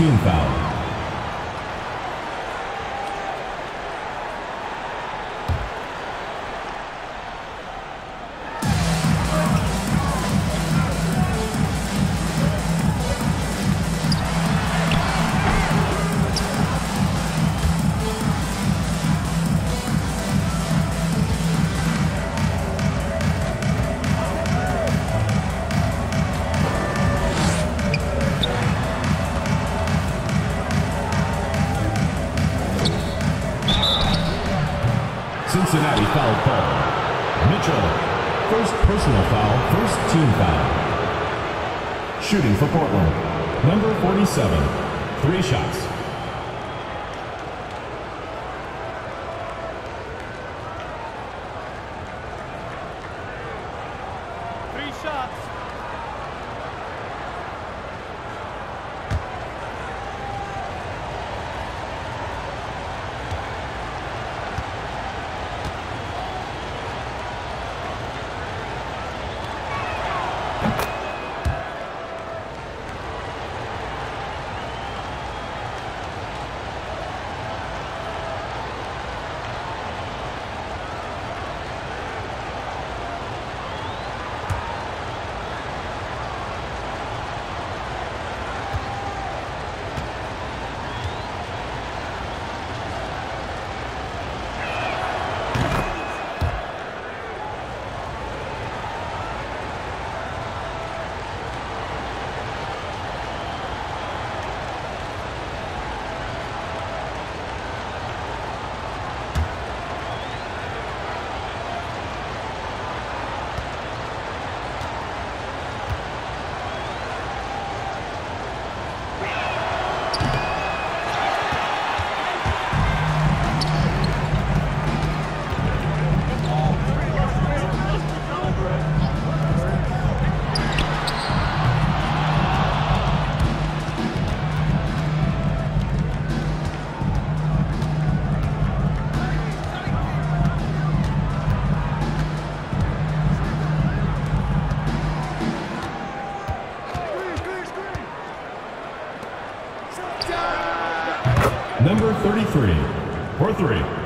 Tune Mitchell. First personal foul, first team foul. Shooting for Portland. Number 47. Three shots. Number 33, for three.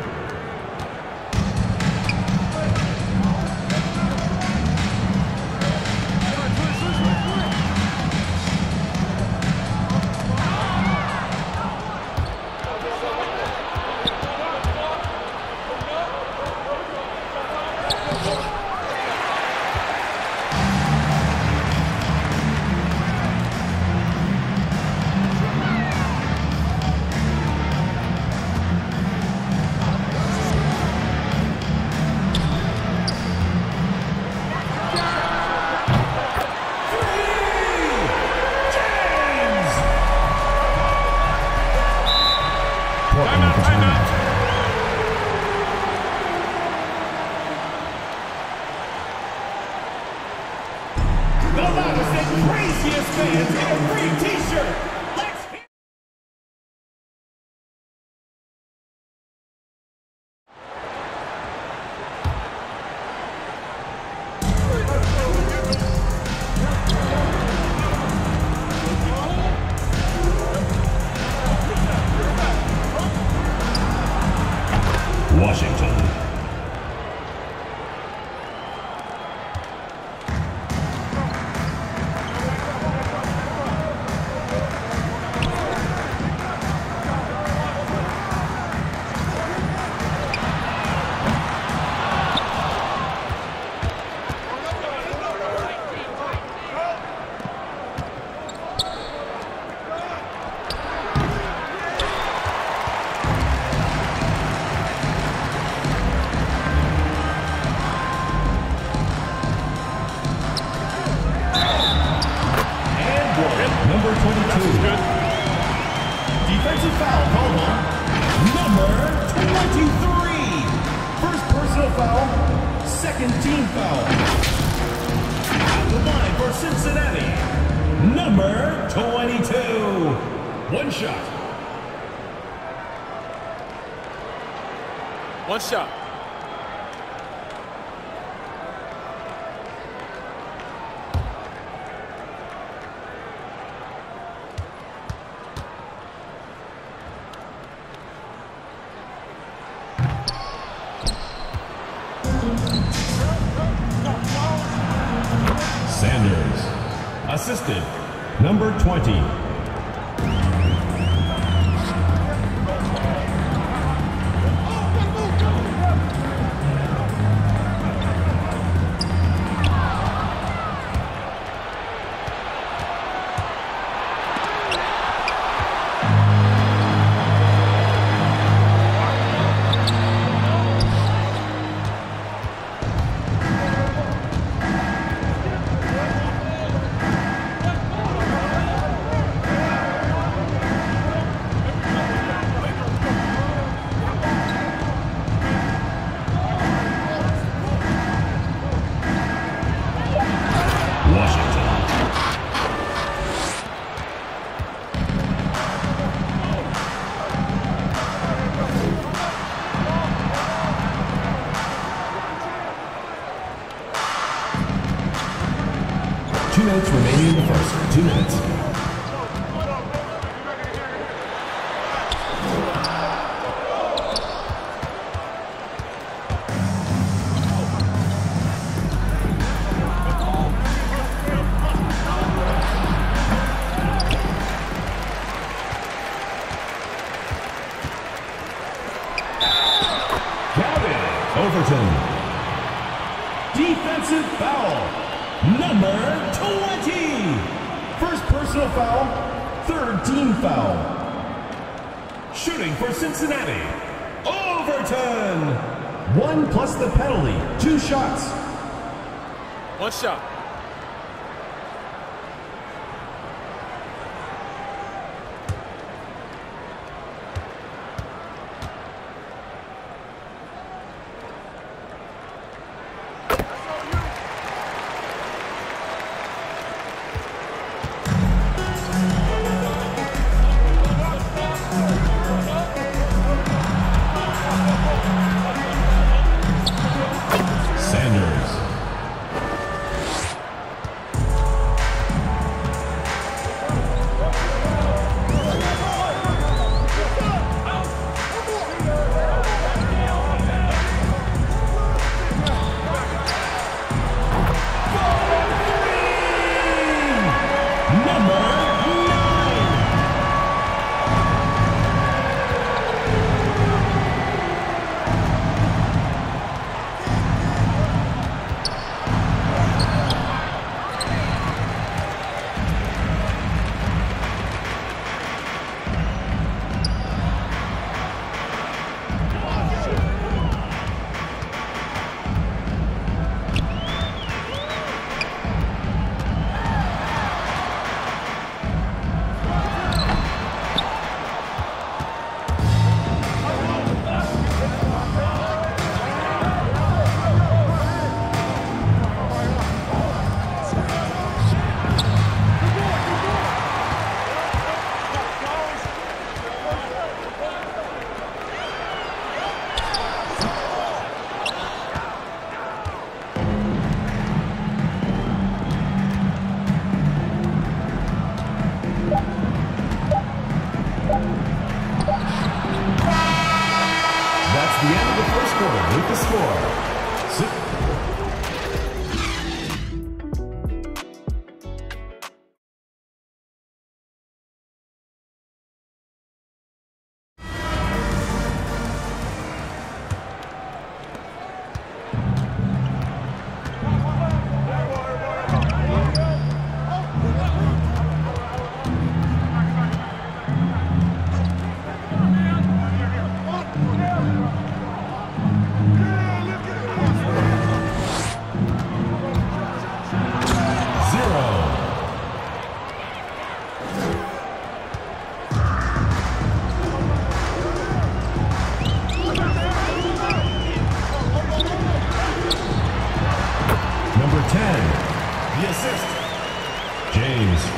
assist. James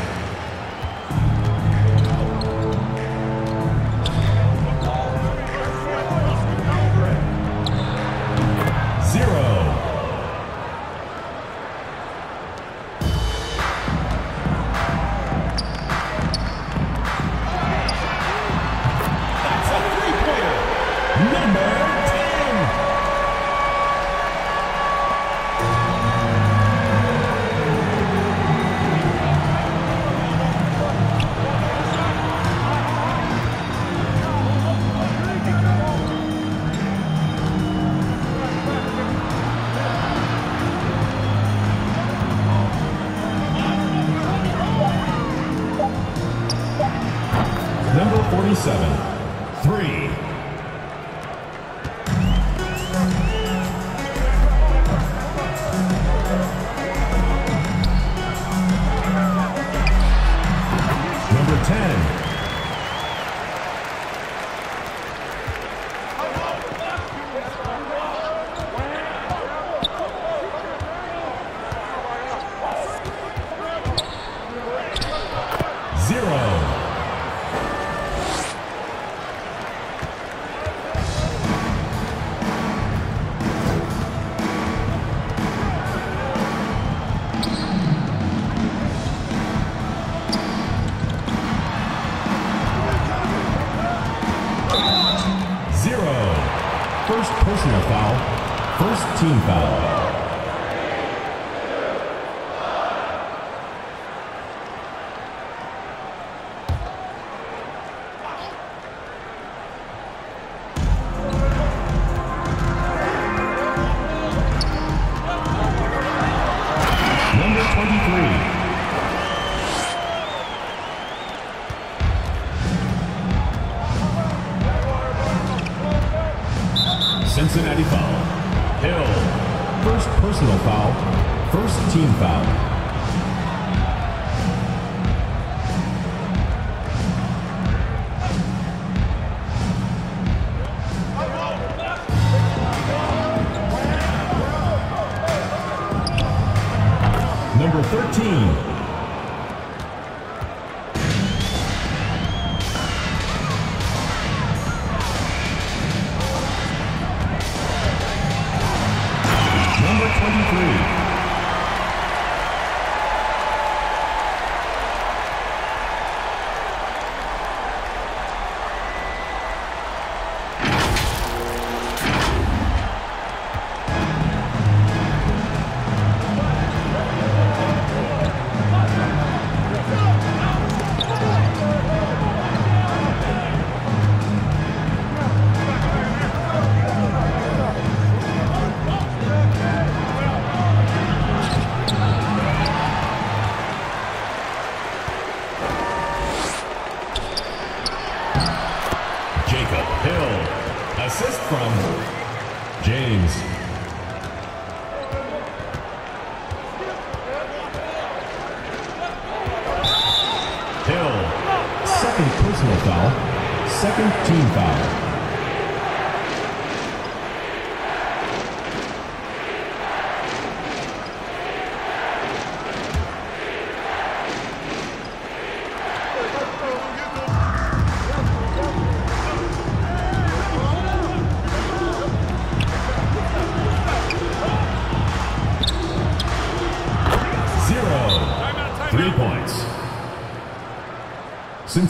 First personal foul. First team foul. Jacob Hill. Assist from James. Hill. Second personal foul. Second team foul.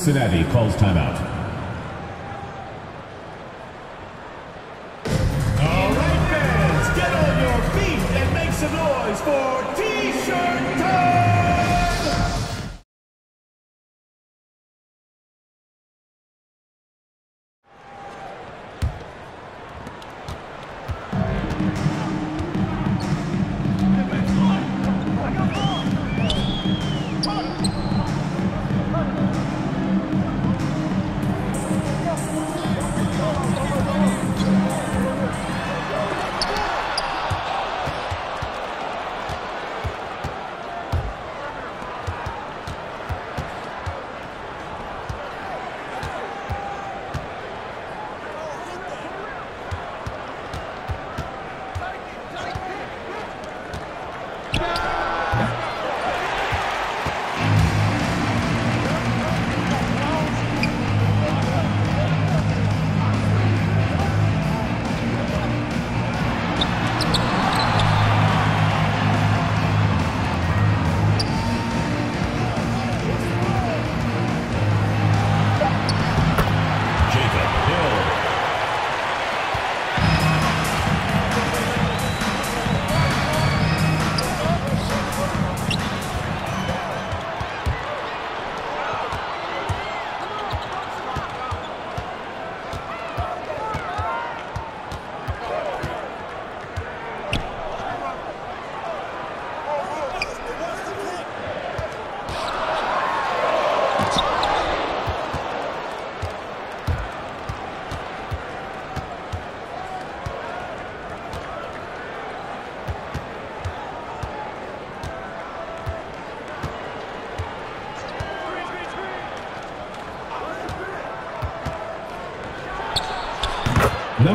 Cincinnati calls timeout.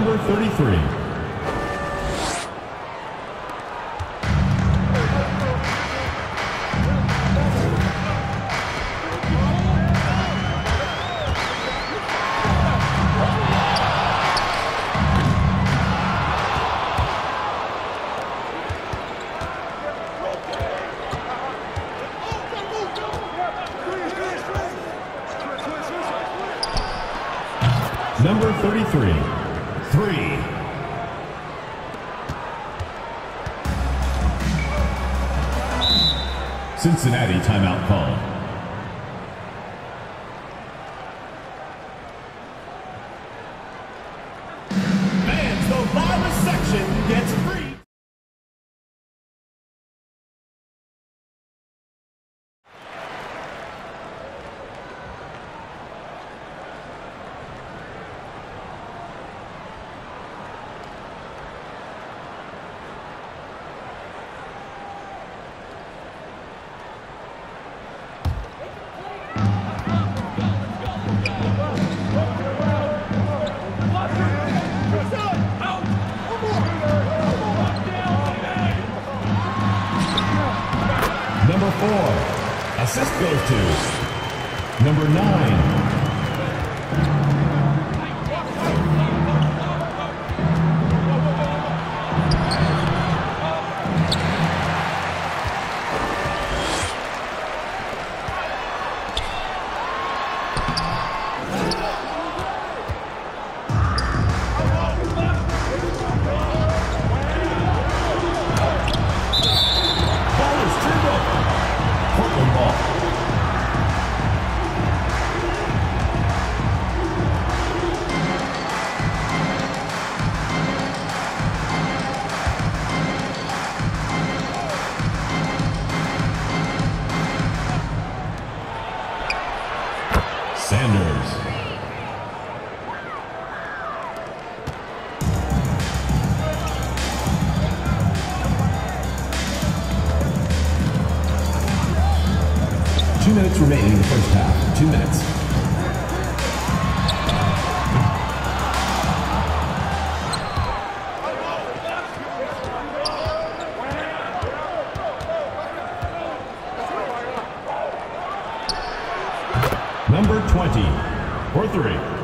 Number 33. Cincinnati timeout call. Nine. Number 20. For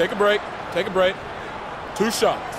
Take a break. Take a break. Two shot.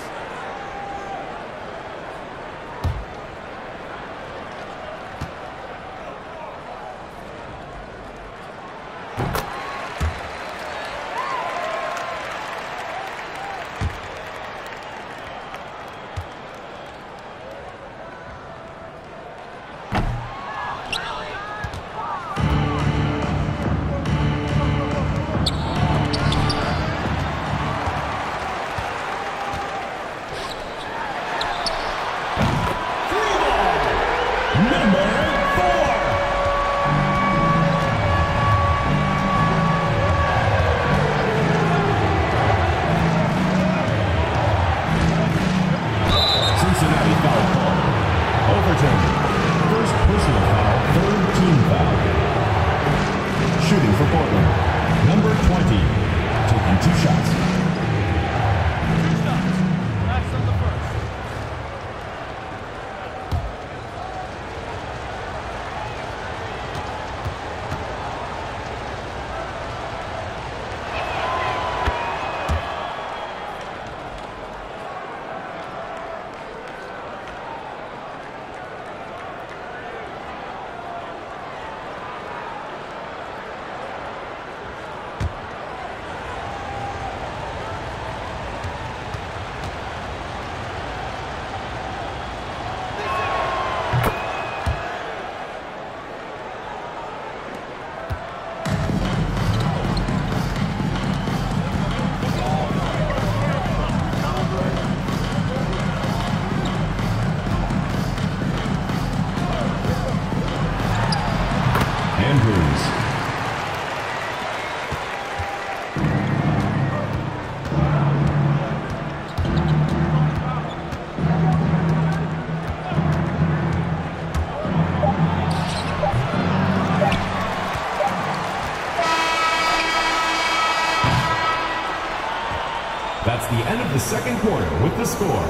the end of the second quarter with the score.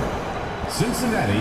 Cincinnati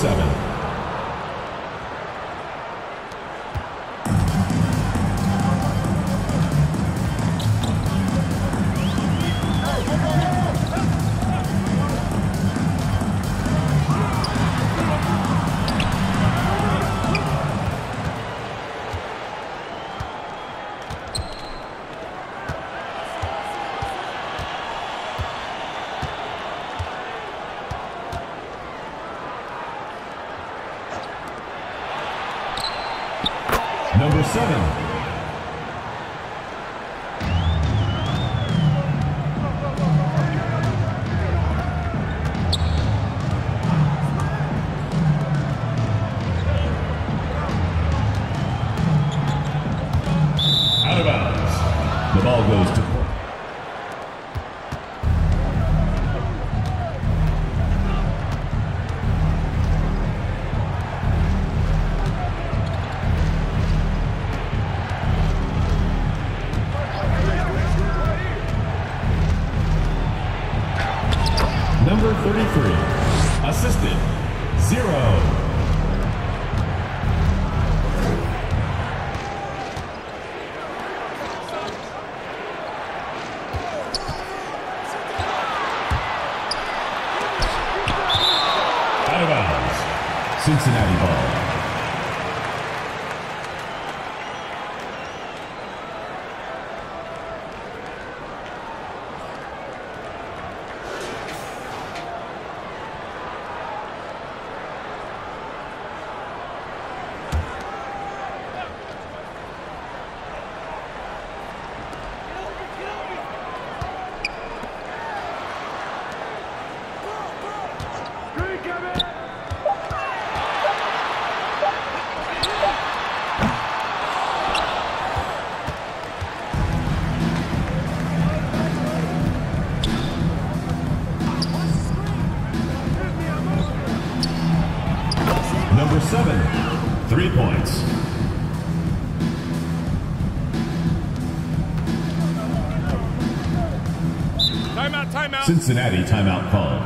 seven. Cincinnati timeout call.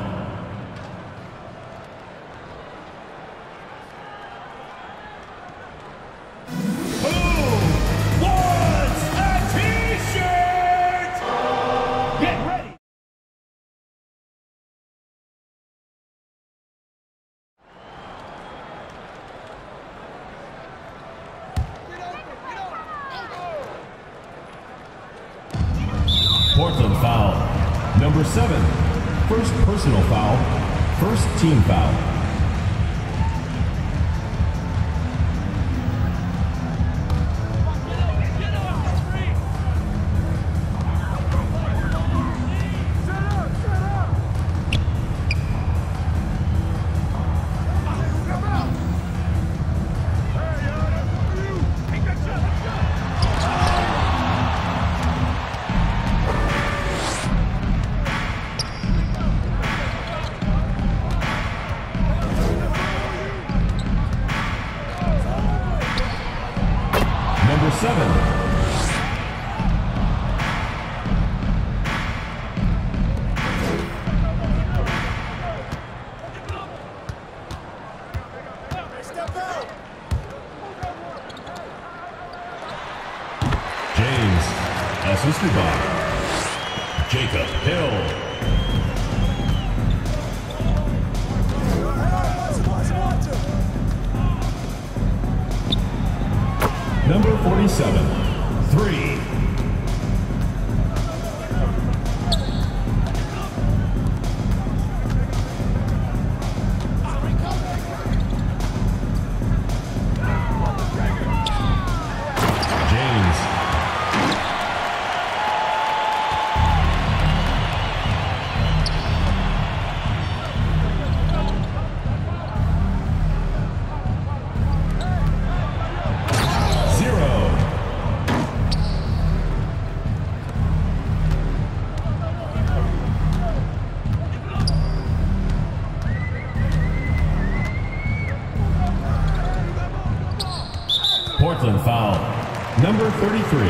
33.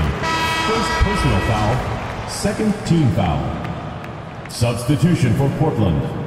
First personal foul, second team foul. Substitution for Portland.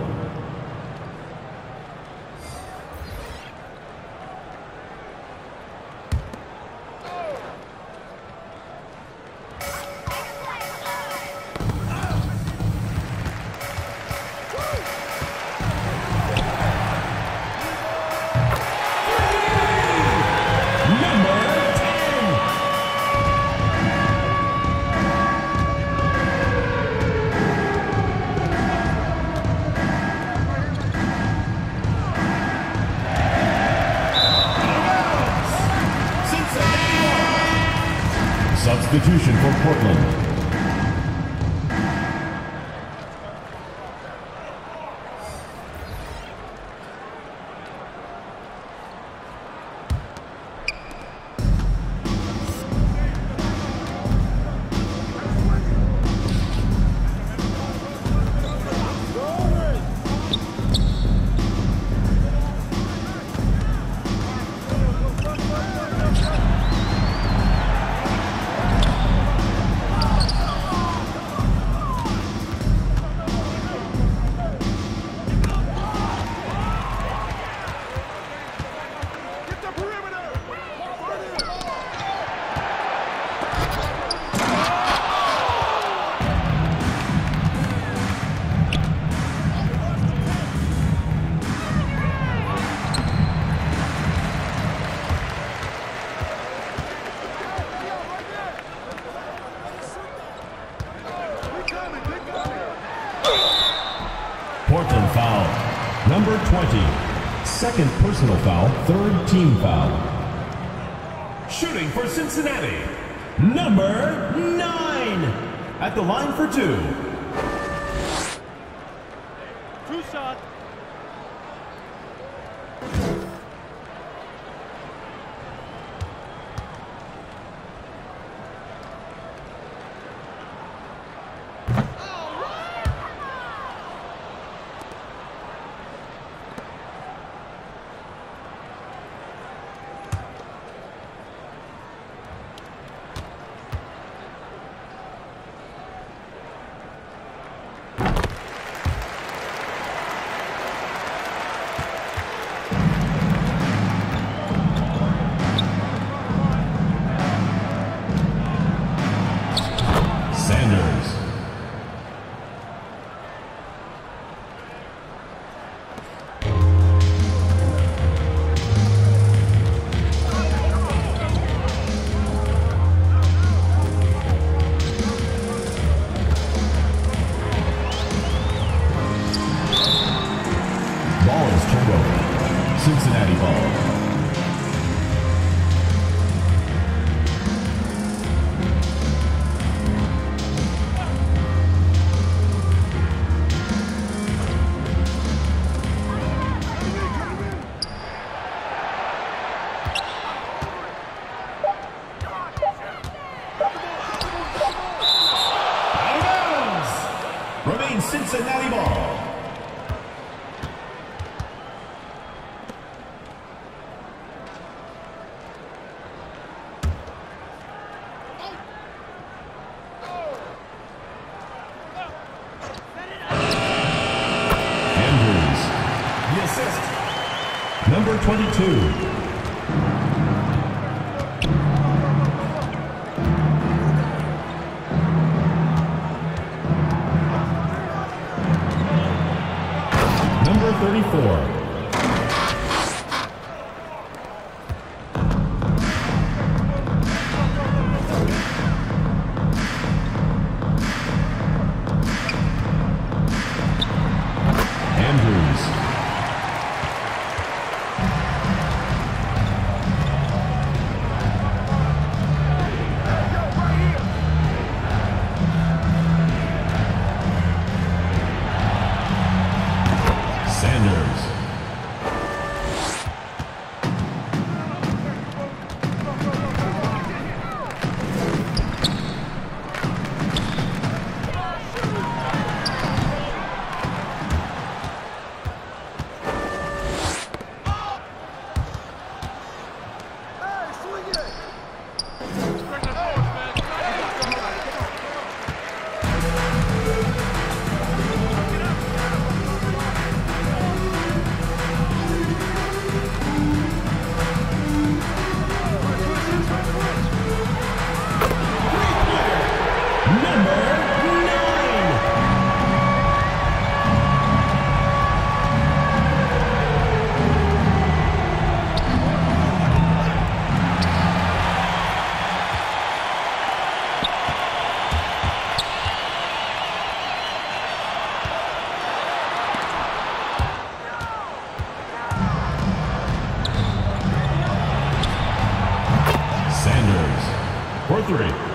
Personal foul, third team foul. Shooting for Cincinnati. Number 9. At the line for two. Two shots. Assist. Number 22. Three.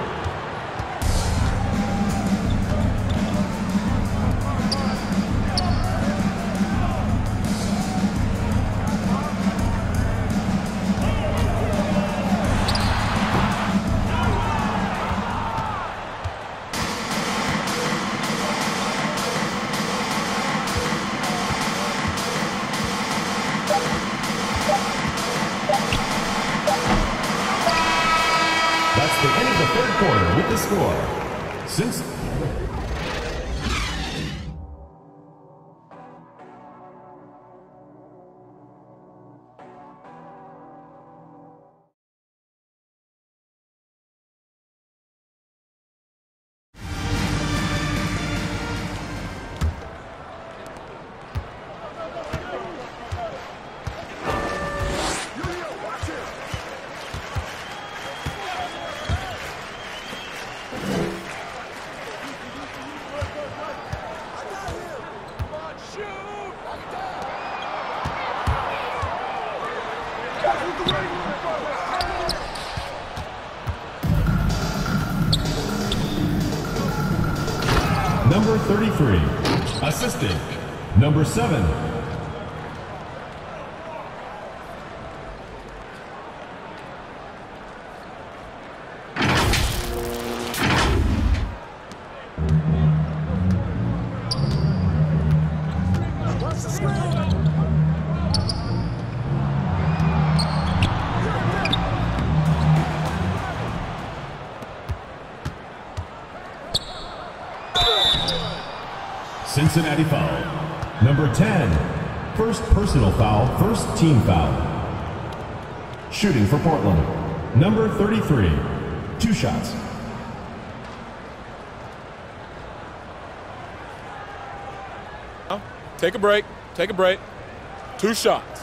Number 7, Cincinnati foul. Number 10, first personal foul, first team foul. Shooting for Portland. Number 33, two shots. Take a break. Take a break. Two shots.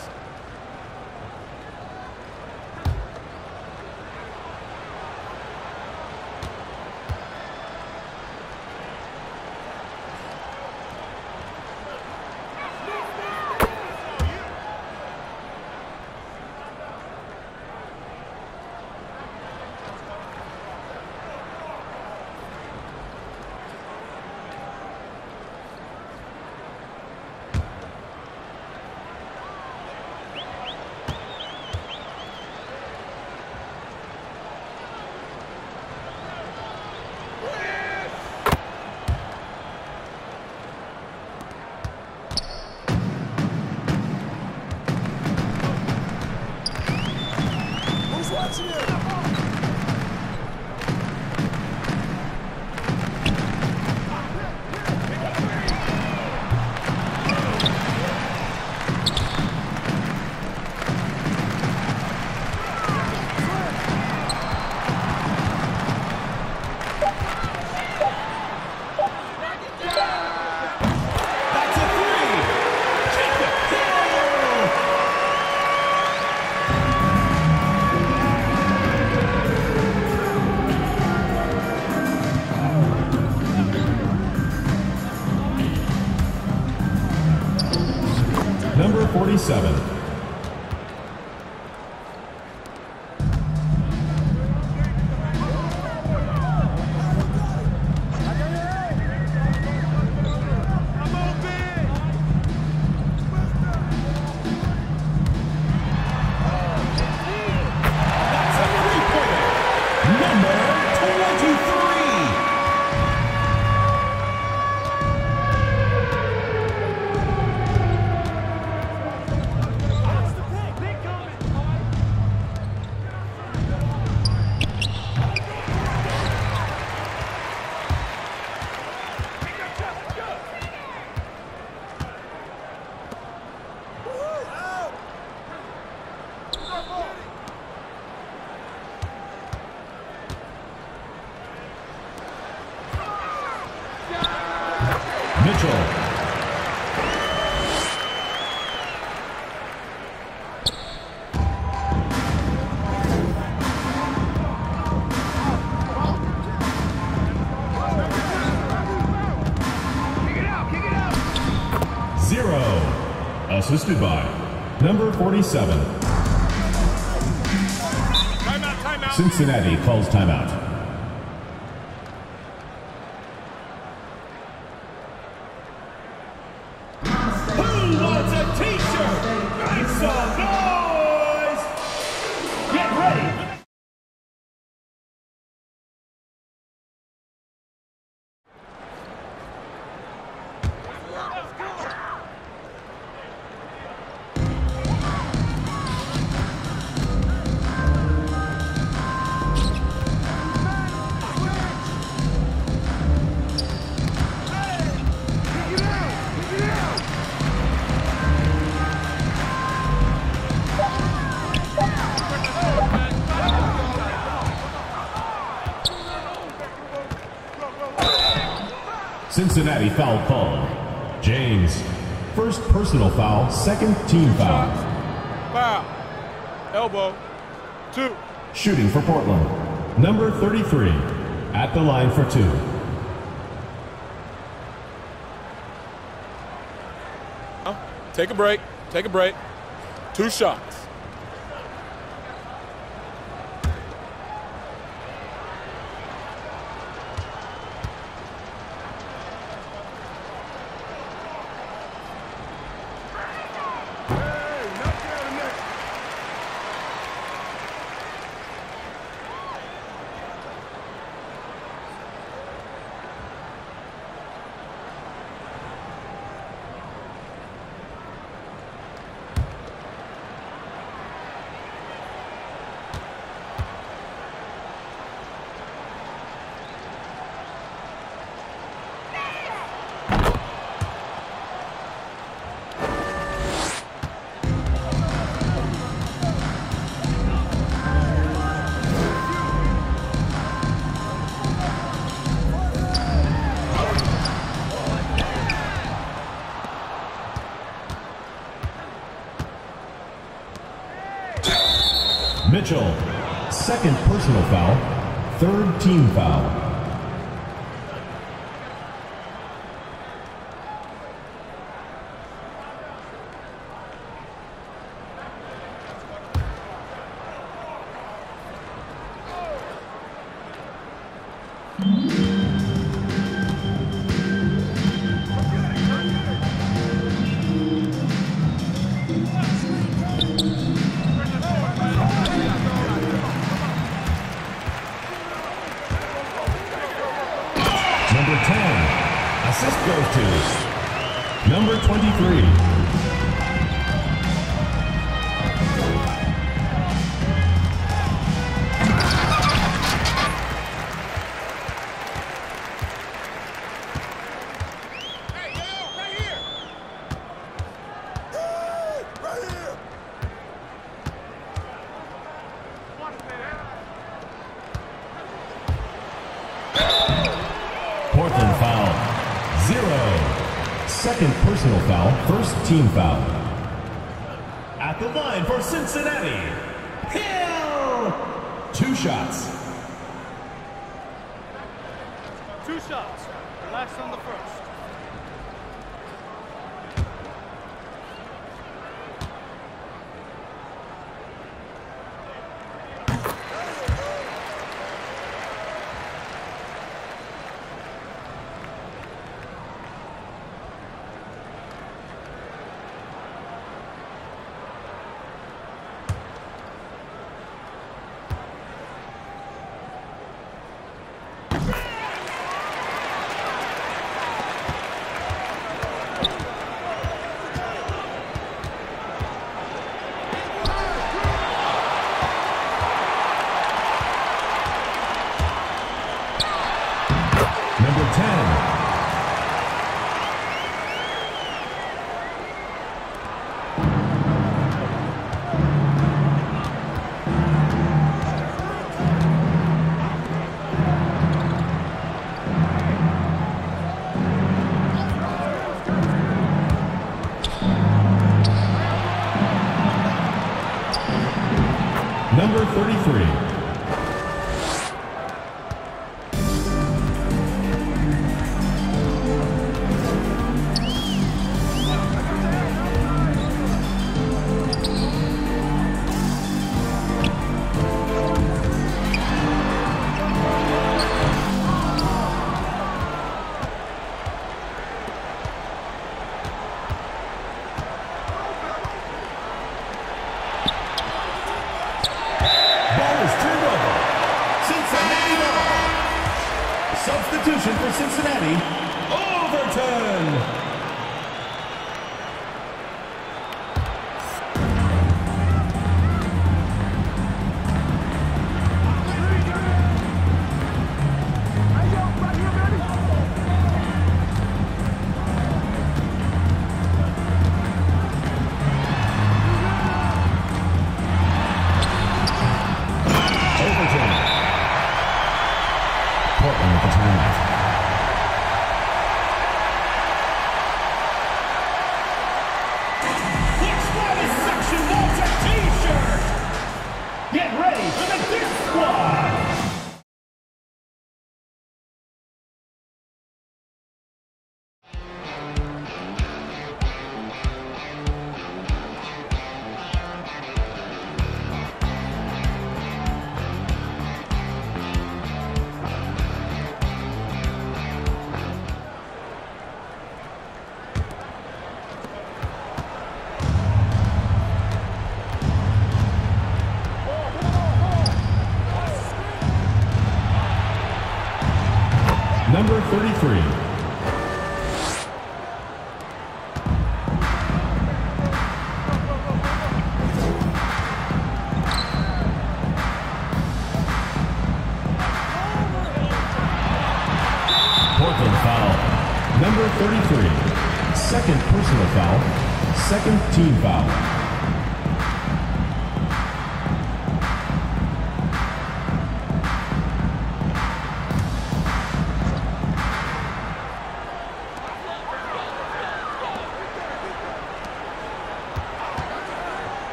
seven. Assisted by number 47. Timeout, timeout. Cincinnati calls timeout. Cincinnati foul called. James, first personal foul, second team foul. Foul. Elbow. Two. Shooting for Portland, number 33, at the line for two. Take a break. Take a break. Two shots. Mitchell, second personal foul, third team foul. First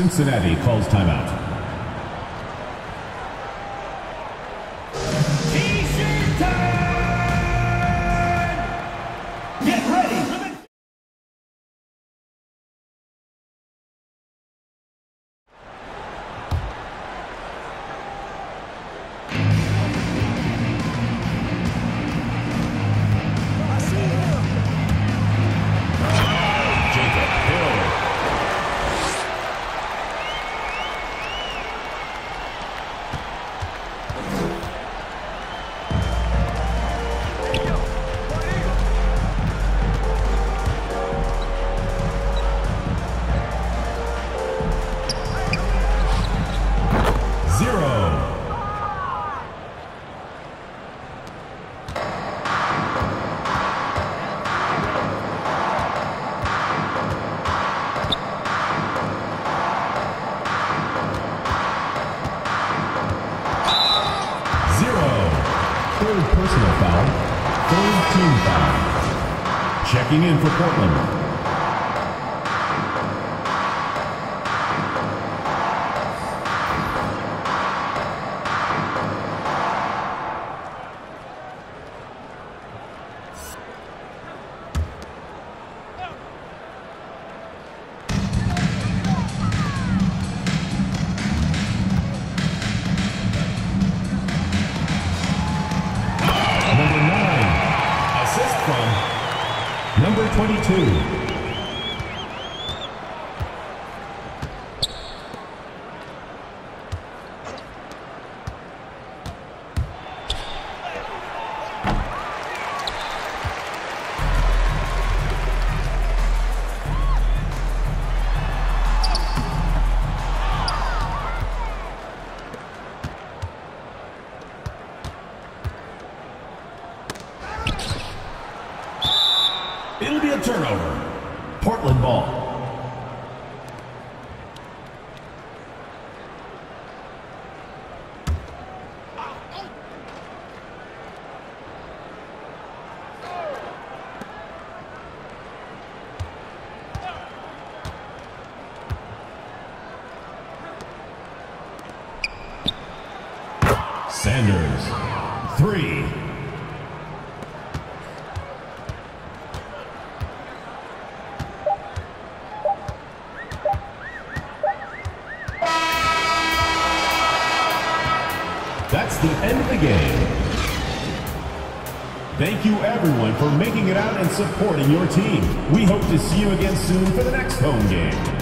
Cincinnati calls timeout. In for Portland. Three. That's the end of the game. Thank you everyone for making it out and supporting your team. We hope to see you again soon for the next home game.